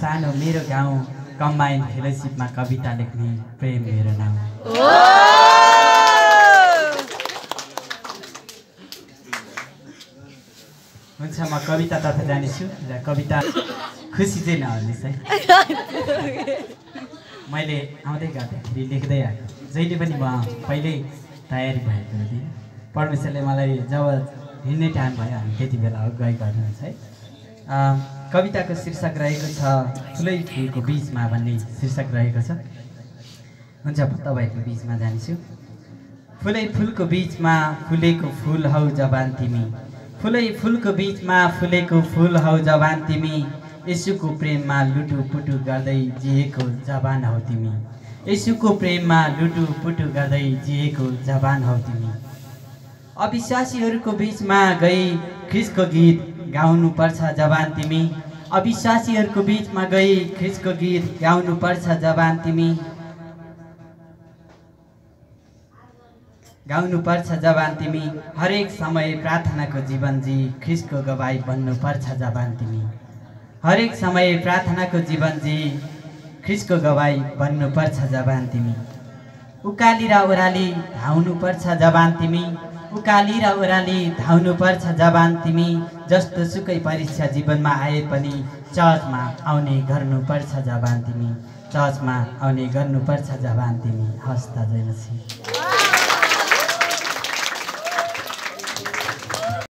सानो मेरो गाउँ कम्बाइन फेलोसिपमा कविता लेख्ने प्रेम मेरो नाउँ हुन्छ म कवितातर्फ जानेछु। र कविता खुसी चाहिँ नहोस् है मैले आउँदै गर्दाखेरि लेख्दै आएको। जहिले पनि म पहिल्यै तयारी भएको थिएँ परमेश्वरले मलाई जब हिँड्ने टाइम भयो हामी त्यति बेला हो गइ गर्नुहुन्छ है। कविताको शीर्षक रहेको छ ठुलै फुलको बिचमा भन्ने शीर्षक रहेको छ। हुन्छ तपाईँहरूको बिचमा जानेछु। फुलै फुलको बिचमा फुलेको फुल हौ जवान तिमी। फुलै फुलको बिचमा फुलेको फुल हौ जवान तिमी। यसुको प्रेममा लुटु पुटु गर्दै जिएको जवान हौ तिमी। यसुको प्रेममा लुटु पुटु गर्दै जिएको जवान हौ तिमी। अविश्वासीहरूको बिचमा गई ख्रिसको गीत गाउनु पर्छ जवान तिमी। अविश्वासीहरूको बिचमा गई ख्रिसको गीत गाउनु पर्छ जवान तिमी। गाउनु पर्छ जवान तिमी। हरेक समय प्रार्थनाको जीवन जी ख्रिसको गवाई बन्नुपर्छ जवान तिमी। हरेक समय प्रार्थनाको जीवन जी ख्रिसको गवाई बन्नुपर्छ जवान तिमी। उकाली र ओह्राली धाउनुपर्छ जवान तिमी। उकाली र ओह्राली धाउनुपर्छ जवान तिमी जस्तो सुकै परीक्षा जीवनमा आए पनि चर्चमा आउने गर्नुपर्छ जवान तिमी चर्चमा आउने गर्नुपर्छ जवान तिमी हस्त जयमसी